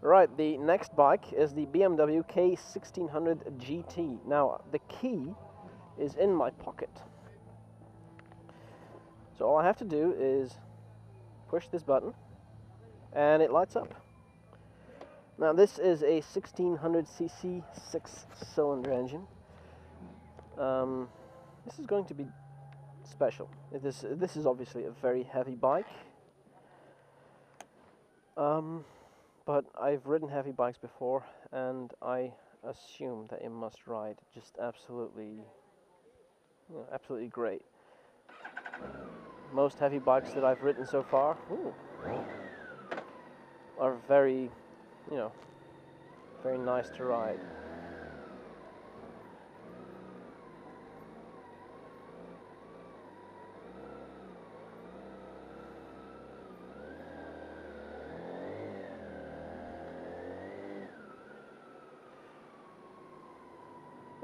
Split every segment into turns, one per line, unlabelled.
Right, the next bike is the BMW K1600 GT. Now, the key is in my pocket. So all I have to do is push this button and it lights up. Now this is a 1600cc six-cylinder engine. Um, this is going to be special. This this is obviously a very heavy bike. Um, but I've ridden heavy bikes before, and I assume that it must ride just absolutely, absolutely great. Most heavy bikes that I've ridden so far ooh, are very, you know, very nice to ride.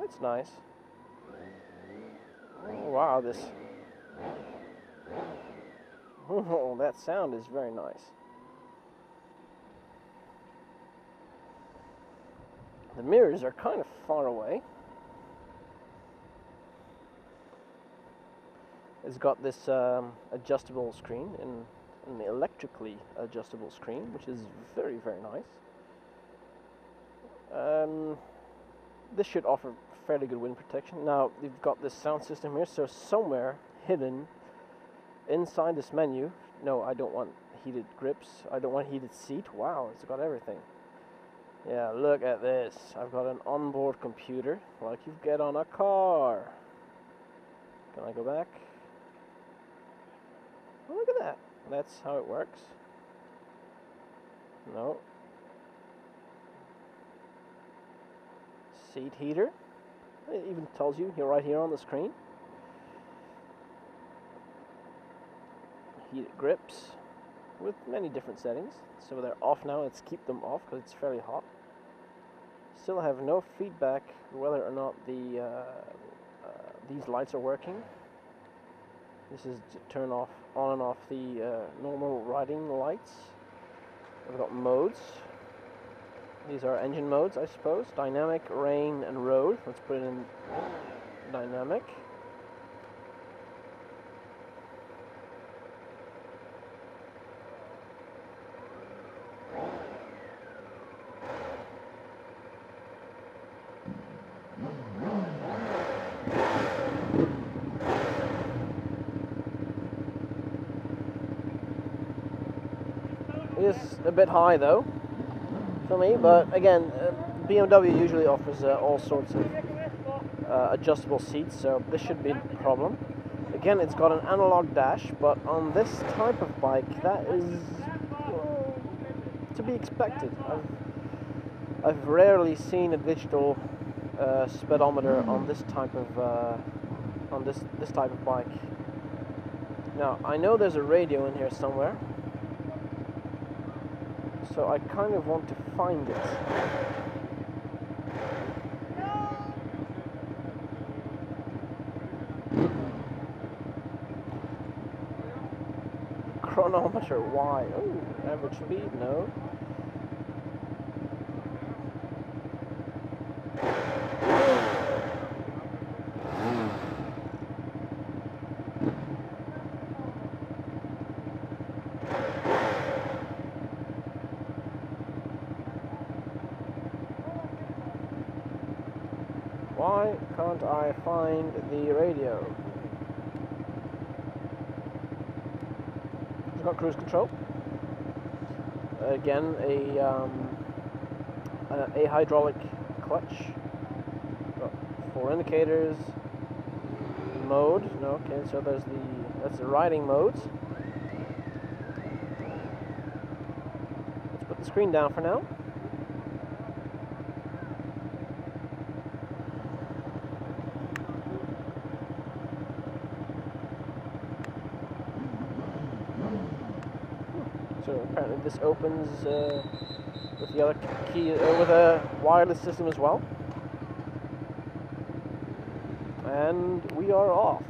That's nice. Oh, wow, this. Oh, that sound is very nice. The mirrors are kind of far away. It's got this um, adjustable screen and an electrically adjustable screen, which is very, very nice. Um, this should offer fairly good wind protection. Now, you've got this sound system here, so somewhere hidden inside this menu, no, I don't want heated grips, I don't want heated seat. Wow, it's got everything. Yeah, look at this. I've got an onboard computer, like you get on a car. Can I go back? Oh, look at that. That's how it works. No, seat heater. It even tells you here right here on the screen. Heated grips with many different settings. So they're off now. Let's keep them off because it's fairly hot. Still have no feedback whether or not the uh, uh, these lights are working. This is to turn off on and off the uh, normal riding lights. I've got modes. These are engine modes, I suppose. Dynamic, rain, and road. Let's put it in dynamic. It is a bit high though for me. But again, uh, BMW usually offers uh, all sorts of uh, adjustable seats, so this should be a problem. Again, it's got an analog dash, but on this type of bike, that is to be expected. I've, I've rarely seen a digital uh, speedometer on this type of uh, on this this type of bike. Now I know there's a radio in here somewhere, so I kind of want to find it. Chronometer, why? Oh, average speed, no. Why can't I find the radio? It's got cruise control. Again, a, um, a, a hydraulic clutch. Got four indicators. Mode. No, okay, so there's the that's the riding modes. Let's put the screen down for now. So this opens uh, with the other key uh, with a wireless system as well. And we are off.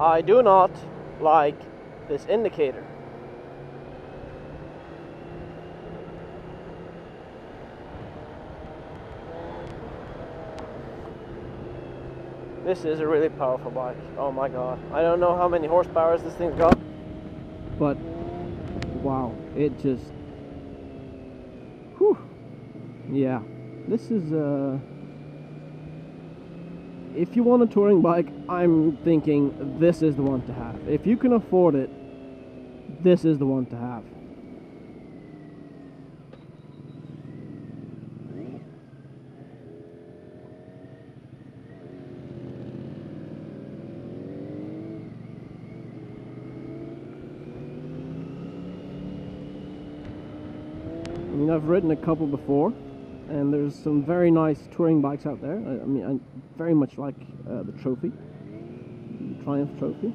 I do not like this indicator. This is a really powerful bike. Oh my god. I don't know how many horsepowers this thing's got. But wow, it just whew. Yeah. This is uh if you want a touring bike, I'm thinking this is the one to have. If you can afford it, this is the one to have. I mean, I've ridden a couple before, and there's some very nice touring bikes out there. I, I mean, I very much like uh, the Trophy, the Triumph Trophy.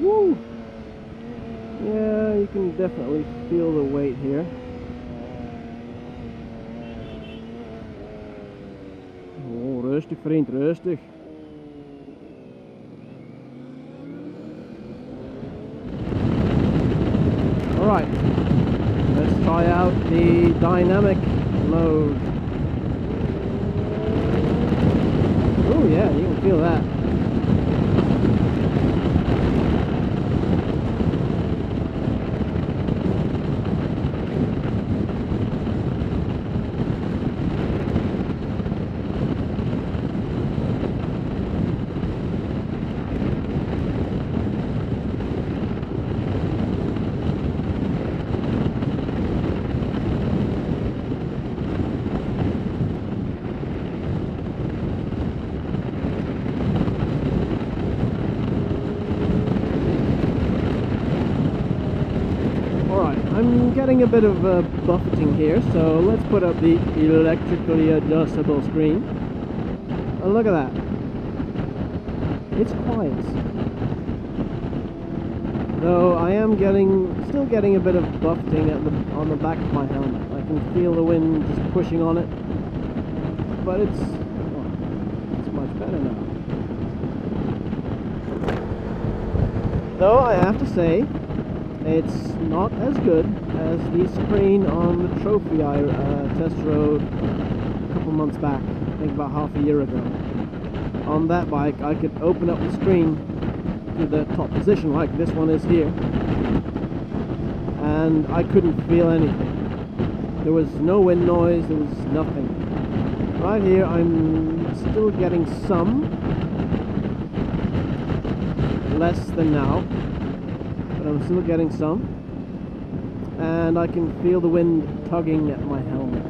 Woo! Yeah, you can definitely feel the weight here. Oh, rustig vriend, rustig. Alright, let's try out the dynamic mode. Oh yeah, you can feel that. Alright, I'm getting a bit of uh, buffeting here, so let's put up the electrically adjustable screen. And look at that. It's quiet. Though I am getting, still getting a bit of buffeting at the, on the back of my helmet. I can feel the wind just pushing on it. But it's, oh, it's much better now. Though I have to say, it's not as good as the screen on the trophy I uh, test rode a couple months back, I think about half a year ago. On that bike, I could open up the screen to the top position, like this one is here, and I couldn't feel anything. There was no wind noise, there was nothing. Right here, I'm still getting some, less than now, I'm still getting some. And I can feel the wind tugging at my helmet.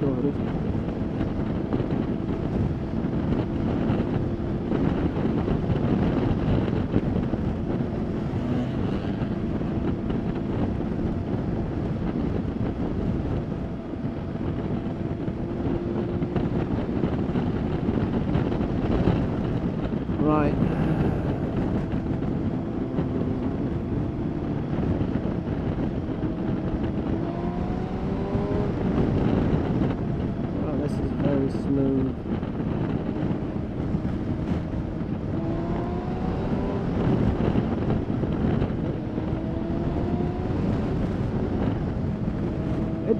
Go ahead. Right. Oh, this is very smooth.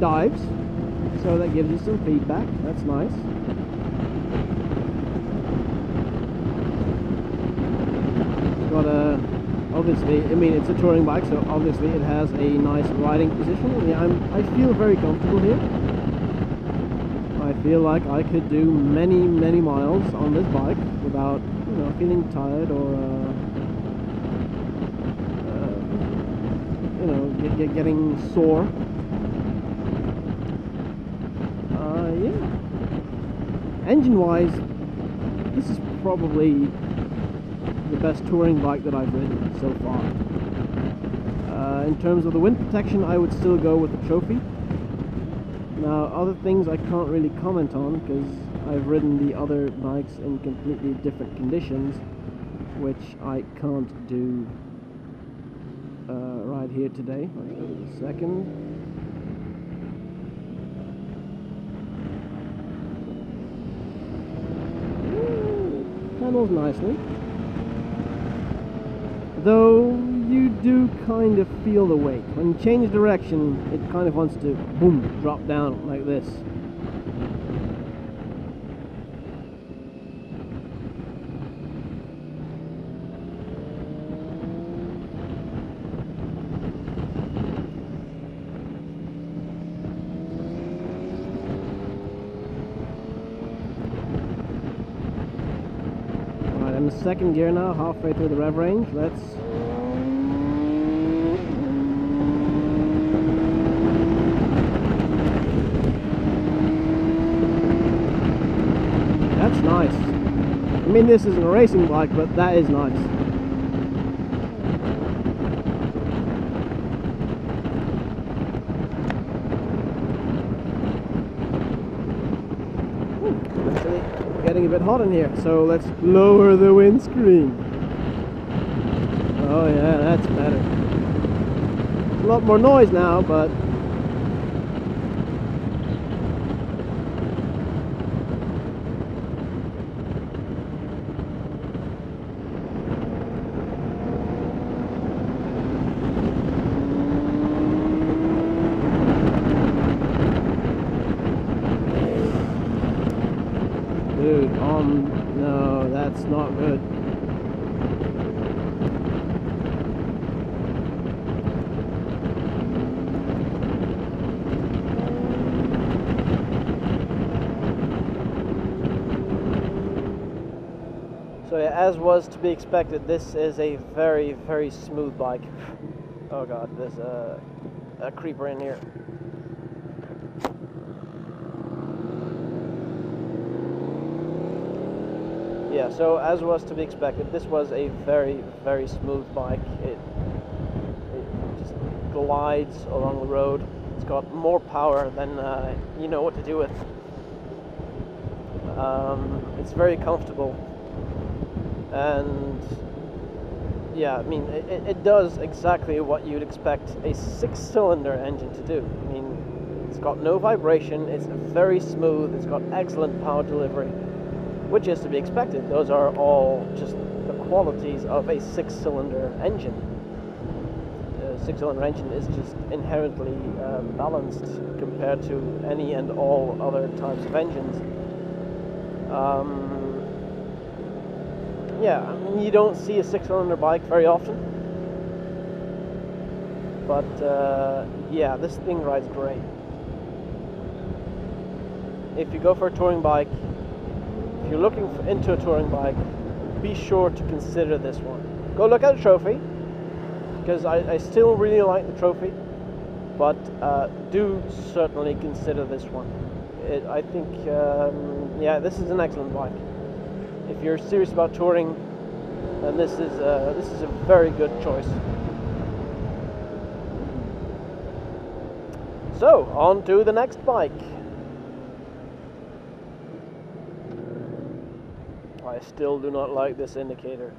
Dives, so that gives you some feedback. That's nice. got a obviously I mean it's a touring bike so obviously it has a nice riding position yeah, I'm, I feel very comfortable here I feel like I could do many many miles on this bike without you know feeling tired or uh, uh, you know get, get, getting sore uh, yeah engine wise this is probably the best touring bike that I've ridden so far. Uh, in terms of the wind protection, I would still go with the Trophy. Now, other things I can't really comment on because I've ridden the other bikes in completely different conditions. which I can't do uh, right here today. The second. Handles nicely. Though you do kind of feel the weight. When you change direction, it kind of wants to boom, drop down like this. Second gear now, halfway through the rev range. Let's That's nice. I mean, this isn't a racing bike, but that is nice. Ooh, Actually, getting a bit hot in here, so let's lower the windscreen. Oh yeah, that's better. A lot more noise now, but um, no, that's not good. So yeah, as was to be expected, this is a very, very smooth bike. Oh god, there's a, a creeper in here. Yeah, so as was to be expected, this was a very, very smooth bike. It, it just glides along the road. It's got more power than uh, you know what to do with. Um, it's very comfortable, and yeah, I mean, it, it- does exactly what you'd expect a six-cylinder engine to do. I mean, it's got no vibration. It's very smooth. It's got excellent power delivery which is to be expected. Those are all just the qualities of a six-cylinder engine. A six-cylinder engine is just inherently uh, balanced compared to any and all other types of engines. Um, yeah, I mean, you don't see a six-cylinder bike very often, but uh, yeah, this thing rides great. If you go for a touring bike, you're looking for, into a touring bike, be sure to consider this one. Go look at the trophy, because I, I still really like the trophy, but uh, do certainly consider this one. It, I think, um, yeah, this is an excellent bike. If you're serious about touring, then this is a, this is a very good choice. So, on to the next bike. I still do not like this indicator.